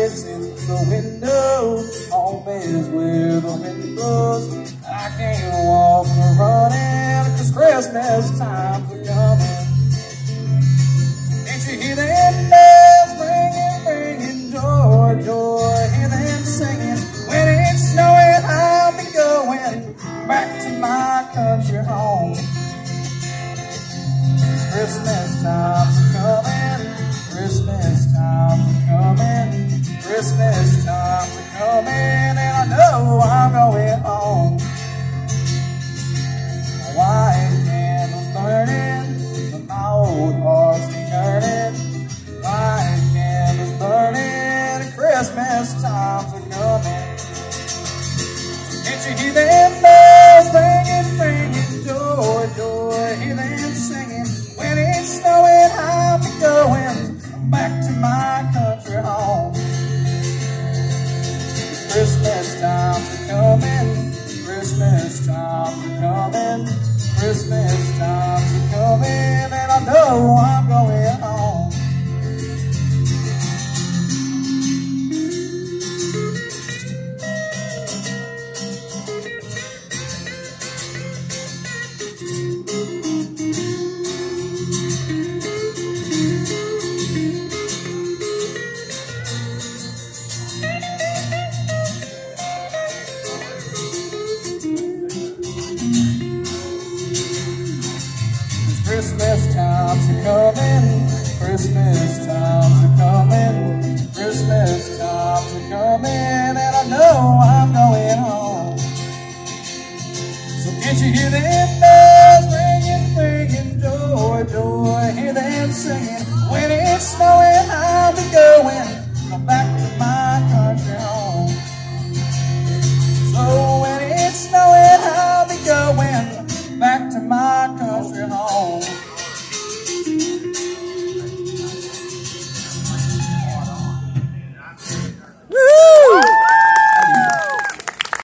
lives in the window. Is where the wind blows. I can't walk or running, cause Christmas time's Christmas time's are coming. Can't you hear them bells ringing, ringing, joy, joy? Hear them singing. When it's snowing, I'll be going back to my country home. Christmas times are coming, Christmas times are coming, Christmas times are coming, and I know I'm Christmas times are coming, Christmas times are coming,